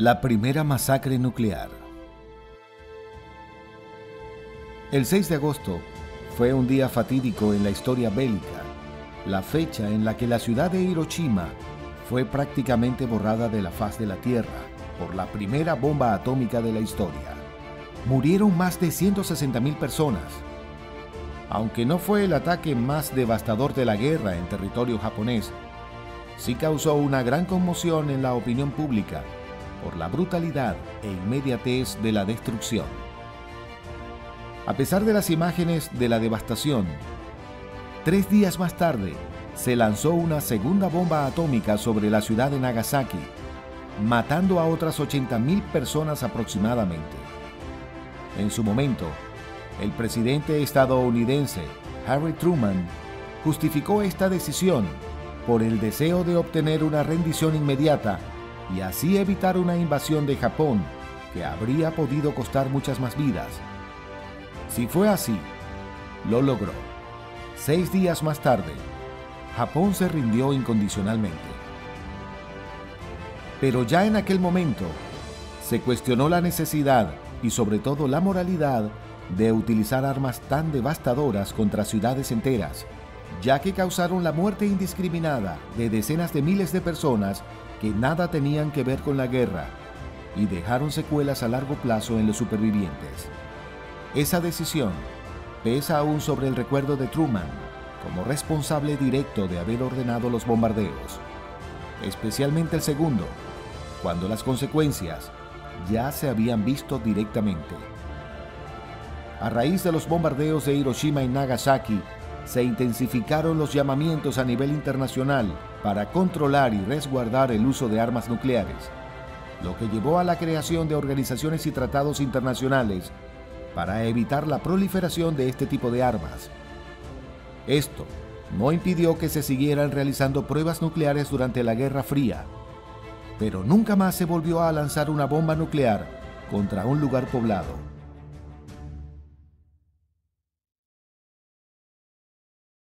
La primera masacre nuclear. El 6 de agosto fue un día fatídico en la historia bélica, la fecha en la que la ciudad de Hiroshima fue prácticamente borrada de la faz de la Tierra por la primera bomba atómica de la historia. Murieron más de 160.000 personas. Aunque no fue el ataque más devastador de la guerra en territorio japonés, sí causó una gran conmoción en la opinión pública por la brutalidad e inmediatez de la destrucción. A pesar de las imágenes de la devastación, tres días más tarde se lanzó una segunda bomba atómica sobre la ciudad de Nagasaki, matando a otras 80.000 personas aproximadamente. En su momento, el presidente estadounidense Harry Truman justificó esta decisión por el deseo de obtener una rendición inmediata y así evitar una invasión de Japón que habría podido costar muchas más vidas. Si fue así, lo logró. Seis días más tarde, Japón se rindió incondicionalmente. Pero ya en aquel momento, se cuestionó la necesidad y sobre todo la moralidad de utilizar armas tan devastadoras contra ciudades enteras, ya que causaron la muerte indiscriminada de decenas de miles de personas que nada tenían que ver con la guerra y dejaron secuelas a largo plazo en los supervivientes. Esa decisión pesa aún sobre el recuerdo de Truman como responsable directo de haber ordenado los bombardeos, especialmente el segundo, cuando las consecuencias ya se habían visto directamente. A raíz de los bombardeos de Hiroshima y Nagasaki, se intensificaron los llamamientos a nivel internacional para controlar y resguardar el uso de armas nucleares, lo que llevó a la creación de organizaciones y tratados internacionales para evitar la proliferación de este tipo de armas. Esto no impidió que se siguieran realizando pruebas nucleares durante la Guerra Fría, pero nunca más se volvió a lanzar una bomba nuclear contra un lugar poblado.